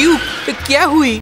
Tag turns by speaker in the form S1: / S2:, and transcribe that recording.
S1: क्यों? तो क्या हुई?